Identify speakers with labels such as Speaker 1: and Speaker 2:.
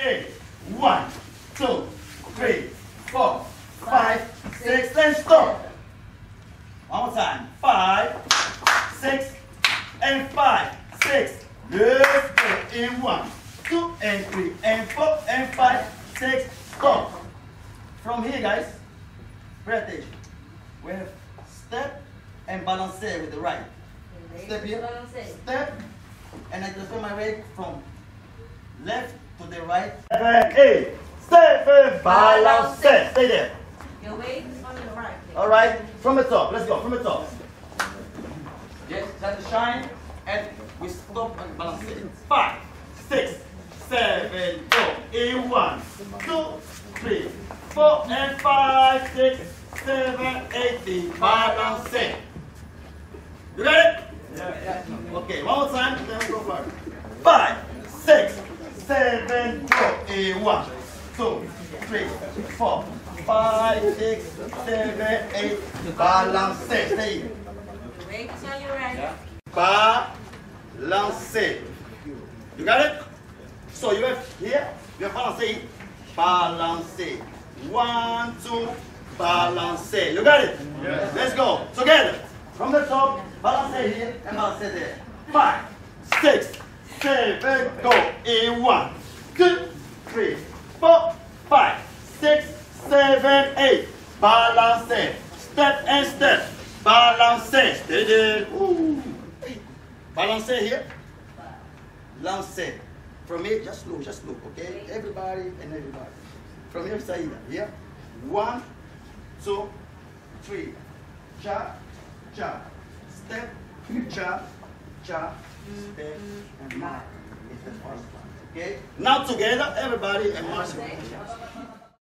Speaker 1: eight. One, two, three, four, five, six, and stop. One more time. Five, six, and five, six. Let's go. In one, two, and three, and four, and five, six, stop. From here, guys, pay attention. We have step and balance with the right. Step here, step, and I transfer my weight from left to the right. Seven, eight, seven, balance, stay there.
Speaker 2: Your weight is on the right.
Speaker 1: All right, from the top. Let's go from the top. Yes, let it shine, and we stop and balance it. Five, six, seven, go. In one, two, three, four, and five, six, seven, eight. Balance it. You got it? Yeah. Okay, one more time, then we go back. Five, six, seven, go. In one, two, three, four, five, six, seven, eight. Balance it. Stay here.
Speaker 2: Your weight is on right.
Speaker 1: Balance. You got it? So you have here, you have balance. Balance. One, two, balance. You got it? Yes. Let's go. Together. From the top, balance here and balance there. Five, six, seven, go. In one, two, three, four, five, six, seven, eight. Balance. Step and step. Balance. Steady. Ooh. Balance here. Lance. From here, just look, just look, okay? Everybody and everybody. From here, side here. One, two, three. Cha, cha. Step, cha, cha. Step and mark. It's the first one. Now together, everybody and march.